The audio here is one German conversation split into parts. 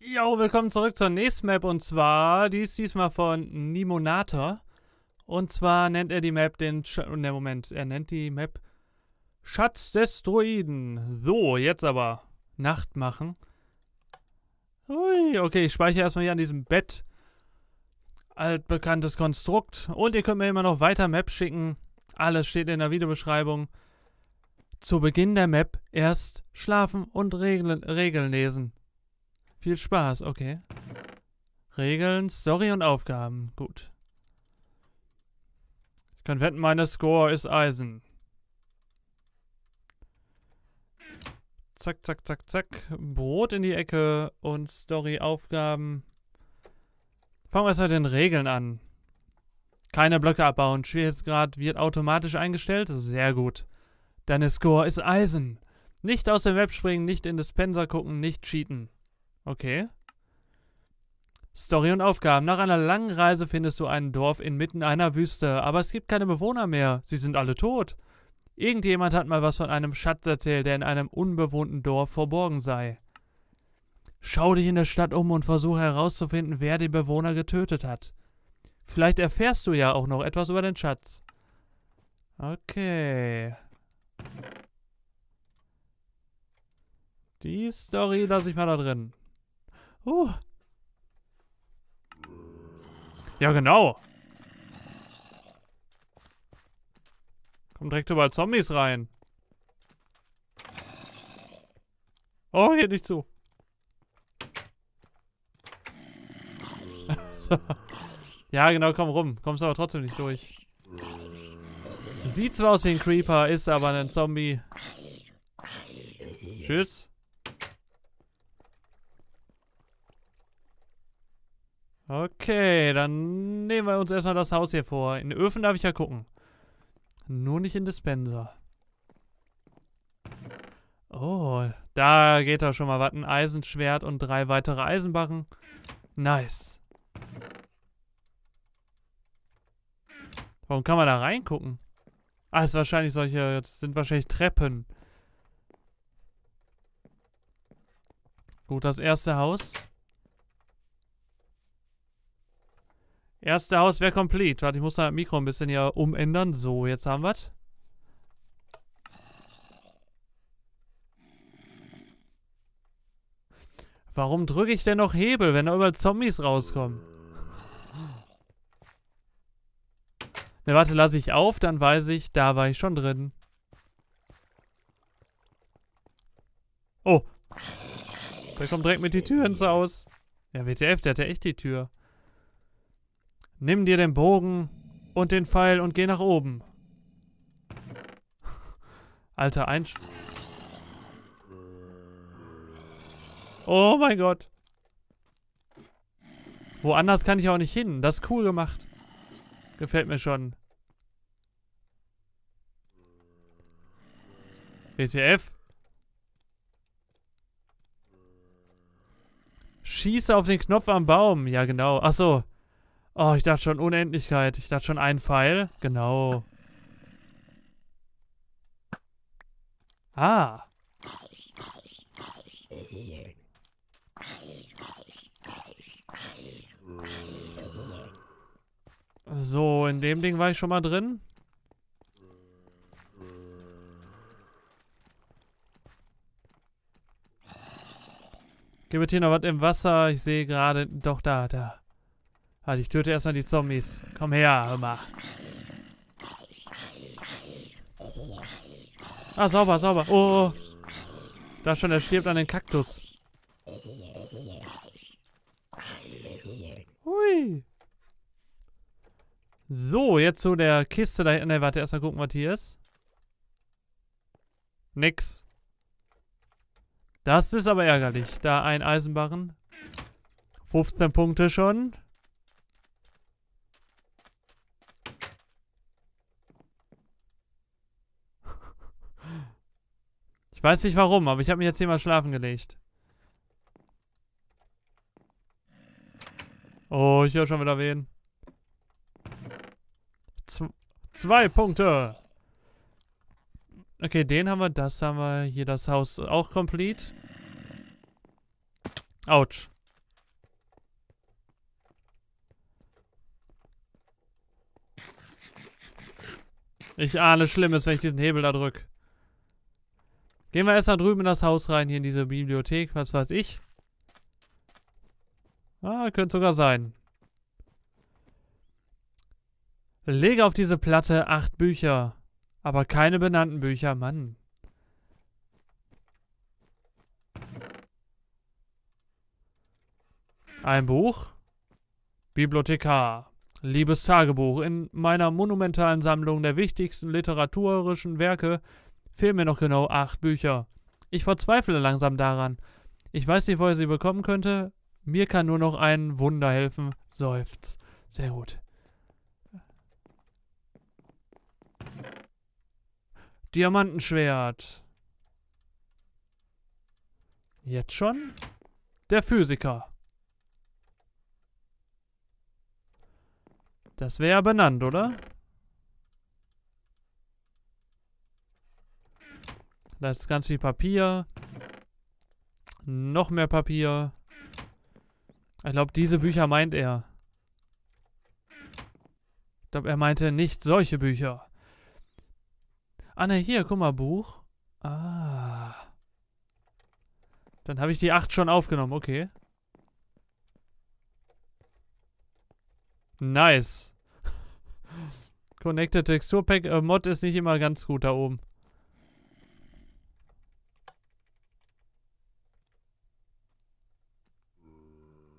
Jo, willkommen zurück zur nächsten Map und zwar, die ist diesmal von Nimonator. Und zwar nennt er die Map den, Sch ne Moment, er nennt die Map Schatz des Druiden. So, jetzt aber Nacht machen. Ui, okay, ich speichere erstmal hier an diesem Bett. Altbekanntes Konstrukt. Und ihr könnt mir immer noch weiter Maps schicken. Alles steht in der Videobeschreibung. Zu Beginn der Map erst schlafen und Regeln, Regeln lesen. Viel Spaß, okay. Regeln, Story und Aufgaben. Gut. Ich kann wetten, meine Score ist Eisen. Zack, zack, zack, zack. Brot in die Ecke und Story-Aufgaben. Fangen wir erst mit den Regeln an. Keine Blöcke abbauen. Schwierigkeitsgrad wird automatisch eingestellt. Sehr gut. Deine Score ist Eisen. Nicht aus dem Web springen, nicht in Dispenser gucken, nicht cheaten. Okay. Story und Aufgaben. Nach einer langen Reise findest du ein Dorf inmitten einer Wüste, aber es gibt keine Bewohner mehr. Sie sind alle tot. Irgendjemand hat mal was von einem Schatz erzählt, der in einem unbewohnten Dorf verborgen sei. Schau dich in der Stadt um und versuche herauszufinden, wer die Bewohner getötet hat. Vielleicht erfährst du ja auch noch etwas über den Schatz. Okay. Die Story lasse ich mal da drin. Uh. Ja, genau. Kommen direkt überall Zombies rein. Oh, geht nicht zu. ja, genau, komm rum. Kommst aber trotzdem nicht durch. Sieht zwar aus wie ein Creeper, ist aber ein Zombie. Tschüss. Okay, dann nehmen wir uns erstmal das Haus hier vor. In den Öfen darf ich ja gucken. Nur nicht in Dispenser. Oh, da geht doch schon mal was. Ein Eisenschwert und drei weitere Eisenbarren. Nice. Warum kann man da reingucken? Ah, ist wahrscheinlich solche, sind wahrscheinlich Treppen. Gut, das erste Haus. Erste Haus wäre complete. Warte, ich muss das Mikro ein bisschen hier umändern. So, jetzt haben wir es. Warum drücke ich denn noch Hebel, wenn da überall Zombies rauskommen? Ne, warte, lasse ich auf, dann weiß ich, da war ich schon drin. Oh. Der kommt direkt mit die Tür ins Haus. Ja, WTF, der hat ja echt die Tür. Nimm dir den Bogen und den Pfeil und geh nach oben. Alter, ein... Oh mein Gott. Woanders kann ich auch nicht hin. Das ist cool gemacht. Gefällt mir schon. WTF? Schieße auf den Knopf am Baum. Ja, genau. Achso. Oh, ich dachte schon Unendlichkeit. Ich dachte schon ein Pfeil. Genau. Ah. So, in dem Ding war ich schon mal drin. Gibt hier noch was im Wasser? Ich sehe gerade... Doch, da, da. Warte, ich töte erstmal die Zombies. Komm her, hör mal. Ah, sauber, sauber. Oh, oh. Da schon, er stirbt an den Kaktus. Hui. So, jetzt zu der Kiste da hinten. Ne, warte, erstmal gucken, was hier ist. Nix. Das ist aber ärgerlich. Da ein Eisenbarren. 15 Punkte schon. Ich weiß nicht warum, aber ich habe mich jetzt hier mal schlafen gelegt. Oh, ich höre schon wieder wen. Z zwei Punkte. Okay, den haben wir, das haben wir, hier das Haus auch komplett. Autsch. Ich ahne Schlimmes, wenn ich diesen Hebel da drücke. Gehen wir erst mal drüben in das Haus rein, hier in diese Bibliothek, was weiß ich. Ah, könnte sogar sein. Lege auf diese Platte acht Bücher. Aber keine benannten Bücher, Mann. Ein Buch. Bibliothekar. Liebes Tagebuch. In meiner monumentalen Sammlung der wichtigsten literaturischen Werke fehlen mir noch genau acht Bücher. Ich verzweifle langsam daran. Ich weiß nicht, wo ich sie bekommen könnte. Mir kann nur noch ein Wunder helfen. Seufzt. Sehr gut. Diamantenschwert. Jetzt schon? Der Physiker. Das wäre benannt, oder? Da ist ganz viel Papier. Noch mehr Papier. Ich glaube, diese Bücher meint er. Ich glaube, er meinte nicht solche Bücher. Ah, ne, hier, guck mal, Buch. Ah. Dann habe ich die 8 schon aufgenommen, okay. Nice. Connected Texturpack äh, Mod ist nicht immer ganz gut da oben.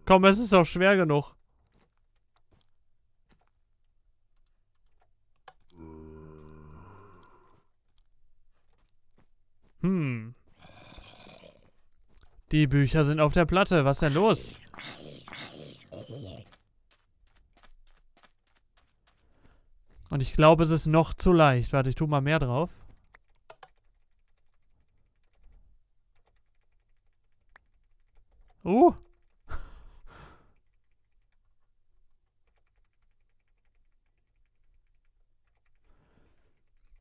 Komm, es ist doch schwer genug. Hm. Die Bücher sind auf der Platte. Was ist denn los? Und ich glaube, es ist noch zu leicht. Warte, ich tue mal mehr drauf. Uh.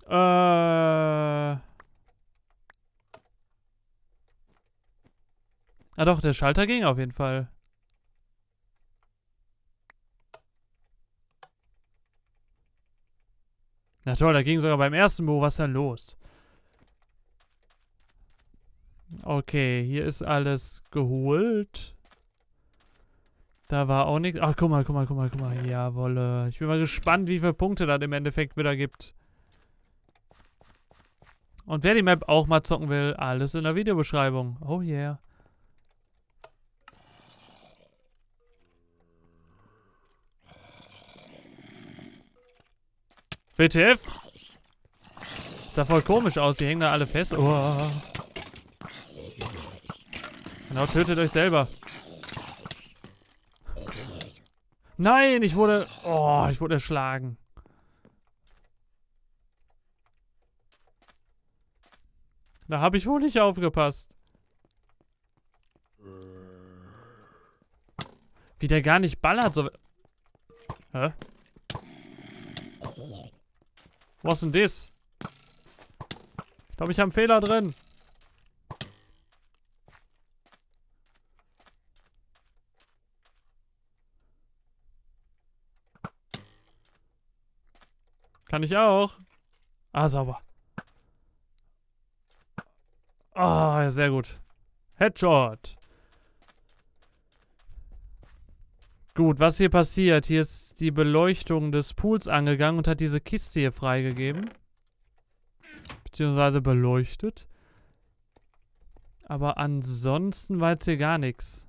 äh. Ah doch, der Schalter ging auf jeden Fall. Na toll, da ging sogar beim ersten Buch. Was ist denn los? Okay, hier ist alles geholt. Da war auch nichts. Ach, guck mal, guck mal, guck mal, guck mal. Jawolle. Ich bin mal gespannt, wie viele Punkte das im Endeffekt wieder gibt. Und wer die Map auch mal zocken will, alles in der Videobeschreibung. Oh yeah. WTF? Sah voll komisch aus. Die hängen da alle fest. Oh. Genau, tötet euch selber. Nein, ich wurde... Oh, ich wurde erschlagen. Da habe ich wohl nicht aufgepasst. Wie der gar nicht ballert. So Hä? Was denn das? Ich glaube, ich habe einen Fehler drin. Kann ich auch. Ah, sauber. Ah, sehr gut. Headshot. Gut, was hier passiert? Hier ist die Beleuchtung des Pools angegangen und hat diese Kiste hier freigegeben. Beziehungsweise beleuchtet. Aber ansonsten war jetzt hier gar nichts.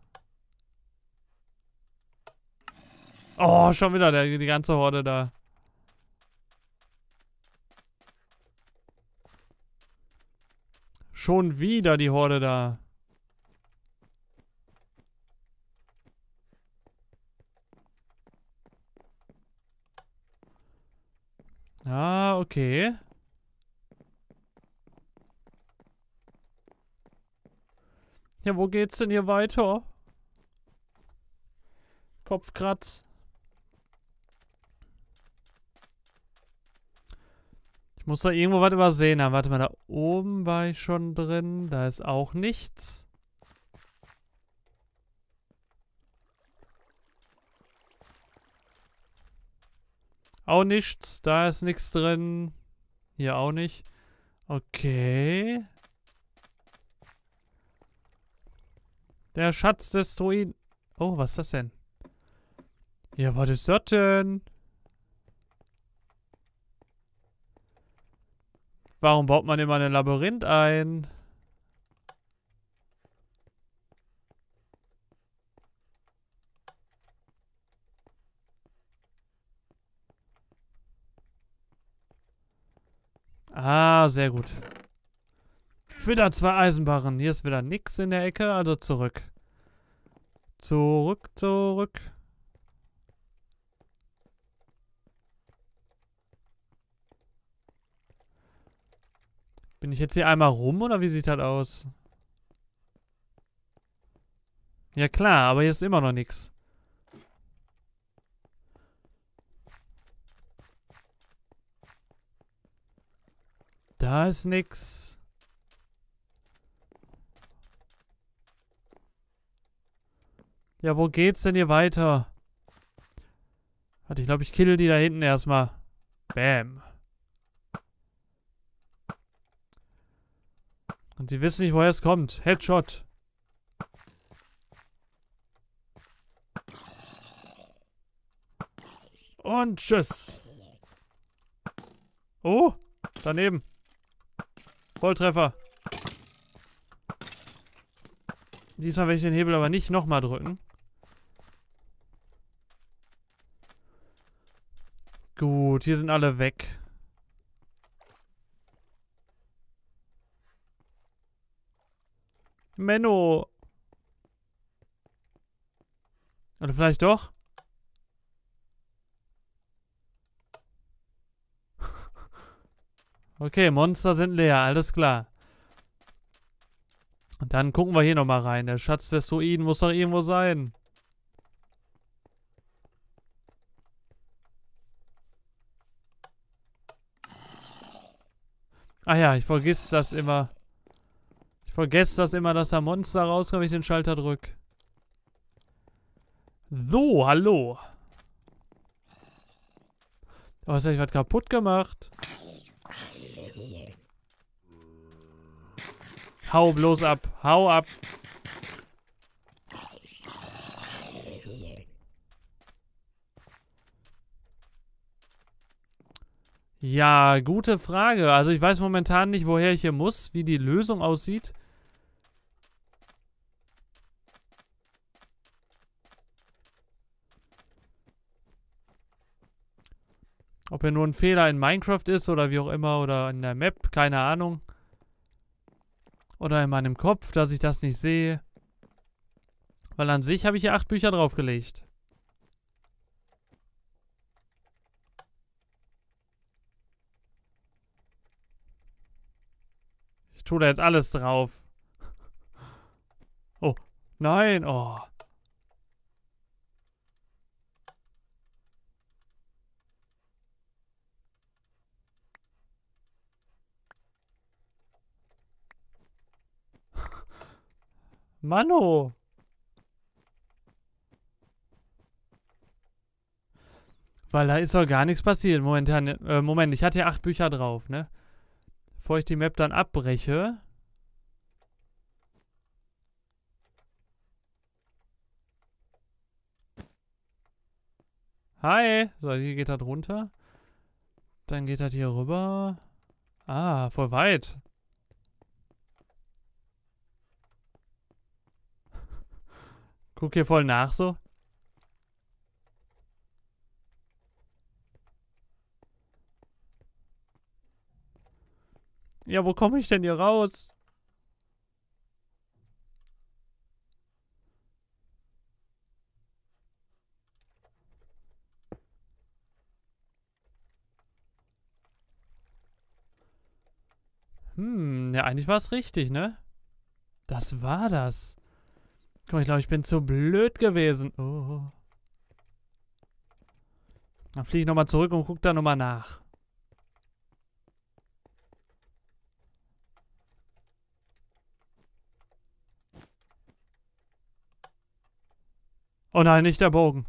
Oh, schon wieder der, die ganze Horde da. Schon wieder die Horde da. Ah, okay. Ja, wo geht's denn hier weiter? Kopfkratz. Ich muss da irgendwo was übersehen haben. Warte mal, da oben war ich schon drin. Da ist auch nichts. Auch nichts. Da ist nichts drin. Hier auch nicht. Okay. Der Schatz des Druiden. Oh, was ist das denn? Ja, was ist das denn? Warum baut man immer ein Labyrinth ein? Ah, sehr gut. Wieder zwei Eisenbarren. Hier ist wieder nix in der Ecke, also zurück. Zurück, zurück. Bin ich jetzt hier einmal rum oder wie sieht das aus? Ja klar, aber hier ist immer noch nichts. Da ist nix. Ja, wo geht's denn hier weiter? Warte, ich glaube, ich kill die da hinten erstmal. Bam. Und sie wissen nicht, woher es kommt. Headshot. Und tschüss. Oh, daneben. Volltreffer. Diesmal werde ich den Hebel aber nicht nochmal drücken. Gut, hier sind alle weg. Menno. Oder vielleicht doch? Okay, Monster sind leer, alles klar. Und dann gucken wir hier nochmal rein. Der Schatz des Druiden muss doch irgendwo sein. Ah ja, ich vergiss das immer. Ich vergesse das immer, dass da Monster rauskommt, wenn ich den Schalter drücke. So, hallo. Was habe ich was kaputt gemacht? Hau bloß ab. Hau ab. Ja, gute Frage. Also ich weiß momentan nicht, woher ich hier muss, wie die Lösung aussieht. Ob er nur ein Fehler in Minecraft ist oder wie auch immer oder in der Map, keine Ahnung. Oder in meinem Kopf, dass ich das nicht sehe. Weil an sich habe ich hier acht Bücher draufgelegt. Ich tue da jetzt alles drauf. Oh, nein, oh. Mano. Weil da ist doch gar nichts passiert momentan. Äh, Moment, ich hatte ja acht Bücher drauf, ne? Bevor ich die Map dann abbreche. Hi. So, hier geht das runter. Dann geht das hier rüber. Ah, voll weit. Guck hier voll nach so. Ja, wo komme ich denn hier raus? Hm, ja, eigentlich war es richtig, ne? Das war das. Guck mal, ich glaube, ich bin zu blöd gewesen. Oh. Dann fliege ich nochmal zurück und gucke da nochmal nach. Oh nein, nicht der Bogen.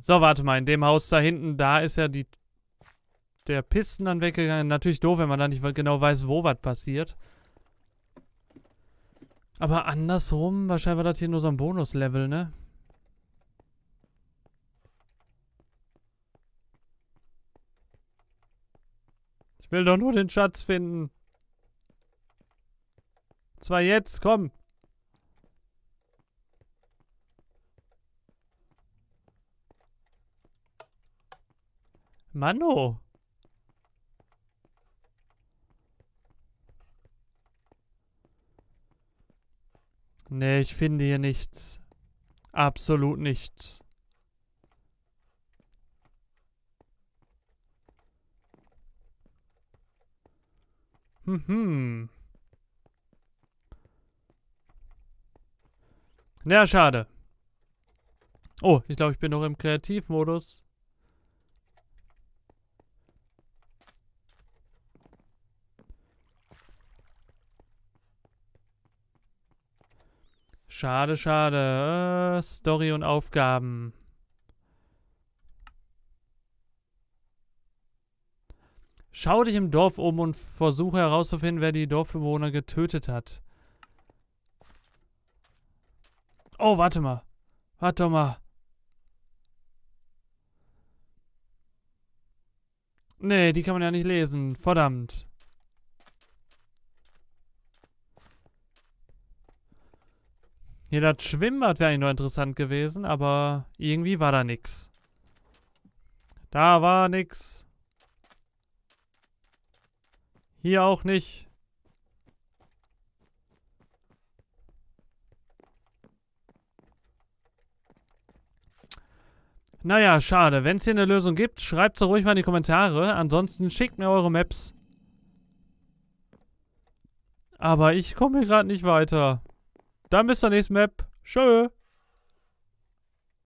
So, warte mal, in dem Haus da hinten, da ist ja die der Pisten dann weggegangen. Natürlich doof, wenn man da nicht genau weiß, wo was passiert. Aber andersrum, wahrscheinlich war das hier nur so ein Bonuslevel, ne? Ich will doch nur den Schatz finden. Zwar jetzt, komm. Mano. Nee, ich finde hier nichts. Absolut nichts. Hm, hm. Ja, schade. Oh, ich glaube, ich bin noch im Kreativmodus. Schade, schade. Äh, Story und Aufgaben. Schau dich im Dorf um und versuche herauszufinden, wer die Dorfbewohner getötet hat. Oh, warte mal. Warte mal. Nee, die kann man ja nicht lesen. Verdammt. Hier, das Schwimmbad wäre eigentlich noch interessant gewesen, aber irgendwie war da nix. Da war nix. Hier auch nicht. Naja, schade. Wenn es hier eine Lösung gibt, schreibt sie ruhig mal in die Kommentare. Ansonsten schickt mir eure Maps. Aber ich komme hier gerade nicht weiter. Dann bis zur nächsten Map. Tschö.